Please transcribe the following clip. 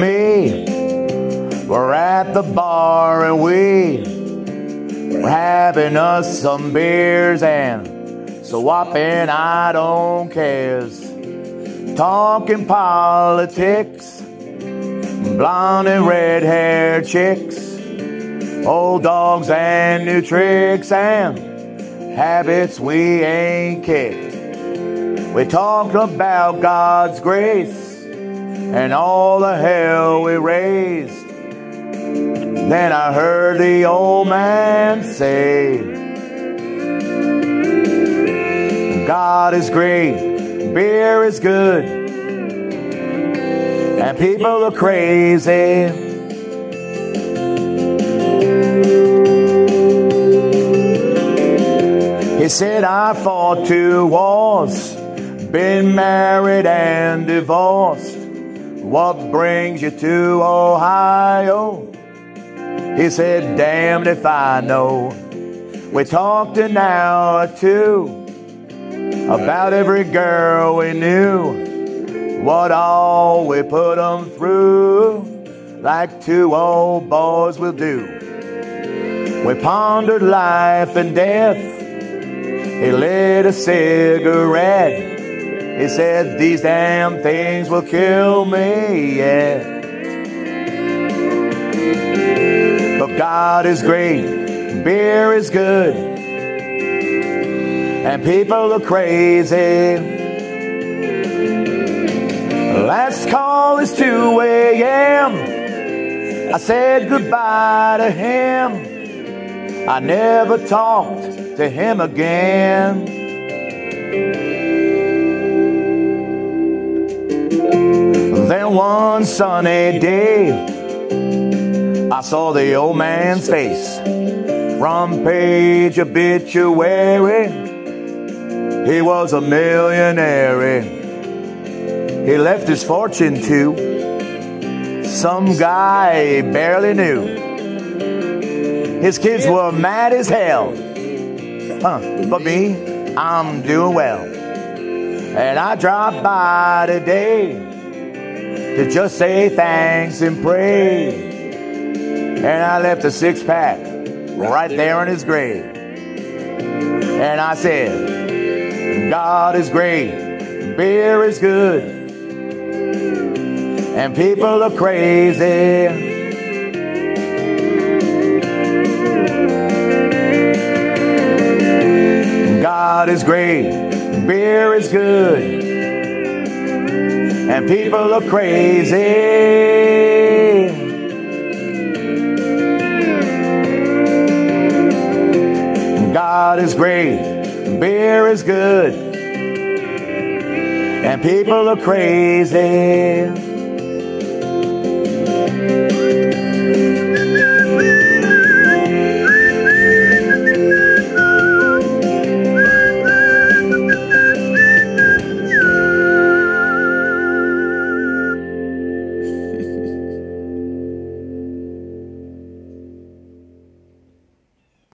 me were at the bar and we were having us some beers and swapping I don't cares. Talking politics, blonde and red haired chicks, old dogs and new tricks and habits we ain't kicked. We talked about God's grace and all the hell we raised. Then I heard the old man say, God is great, beer is good, and people are crazy. He said, I fought two wars, been married and divorced. What brings you to Ohio? He said, Damned if I know. We talked an hour or two about every girl we knew, what all we put them through, like two old boys will do. We pondered life and death. He lit a cigarette. He said, These damn things will kill me, yeah. But God is great, beer is good, and people are crazy. Last call is 2 a.m. I said goodbye to him. I never talked to him again. One sunny day, I saw the old man's face. from page obituary, he was a millionaire. He left his fortune to some guy he barely knew. His kids were mad as hell. Huh, but me, I'm doing well. And I dropped by today to just say thanks and pray. And I left a six pack right there in his grave. And I said, God is great, beer is good, and people are crazy. God is great, beer is good, and people are crazy. God is great, beer is good, and people are crazy.